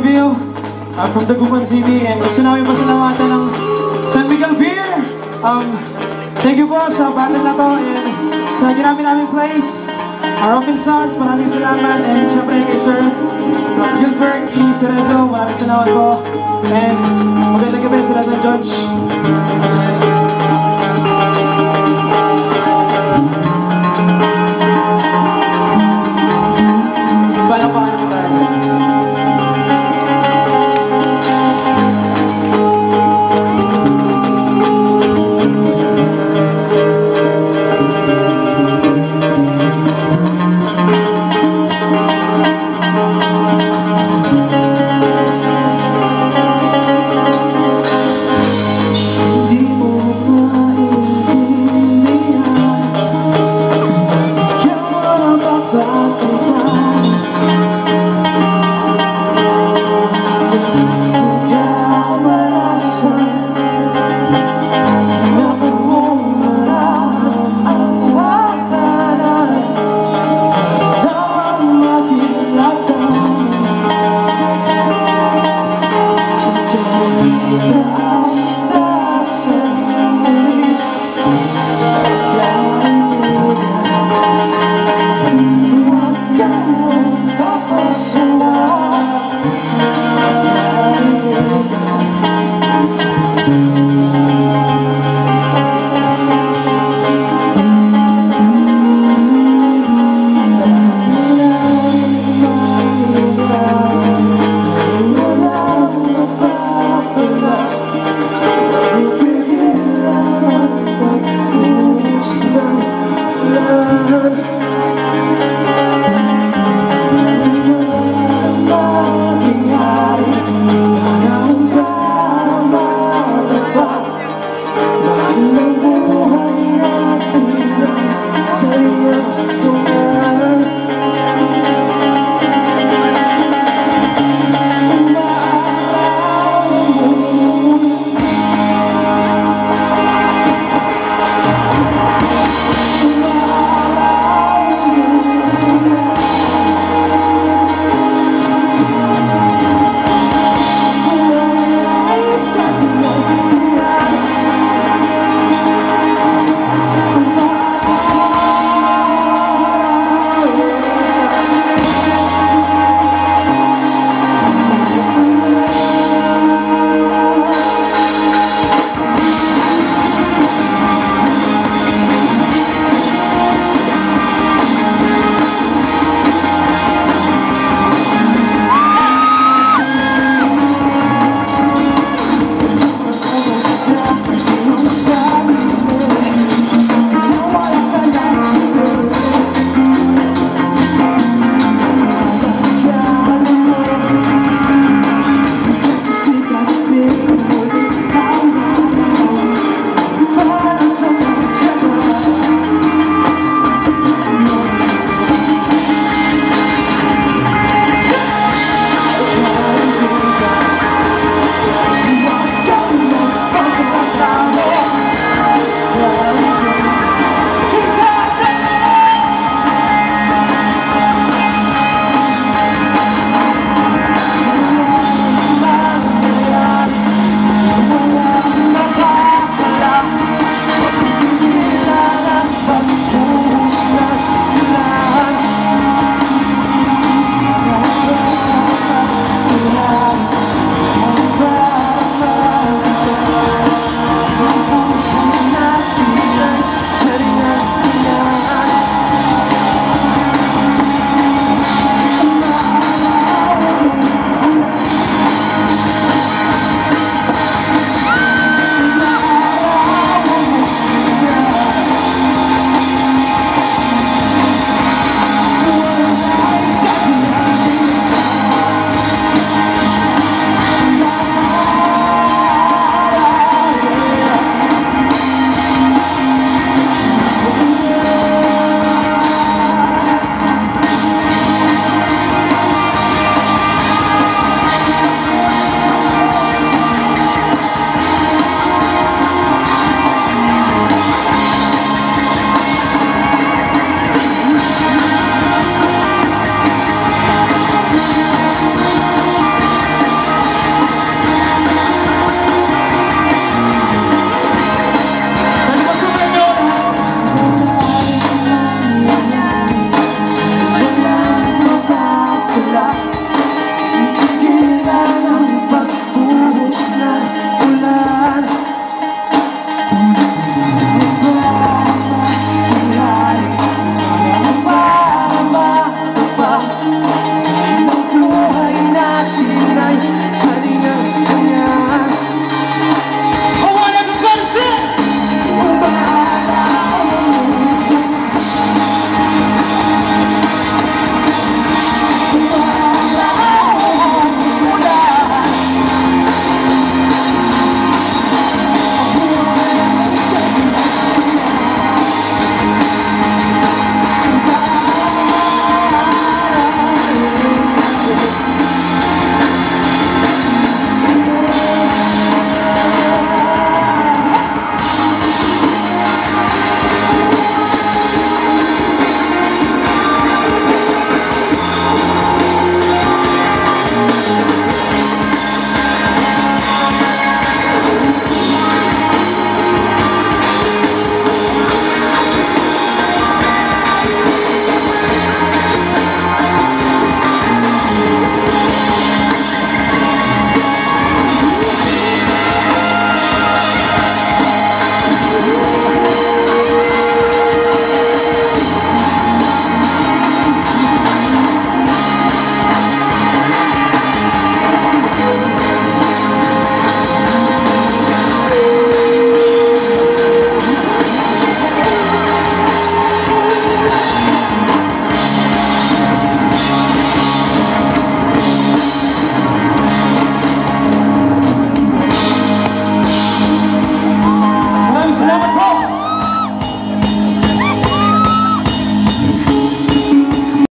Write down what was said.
Uh, Dagupan City and gusto namin pasalamatan ng San Miguel Beer. Um, thank you po sa battle na to and sa ginamit namin place. Our Open Sons, maraming salamat and syempre kay Sir uh, Gilbert E. Cerezo, maraming salamat po. And magandang gabi sa lahat ng judge.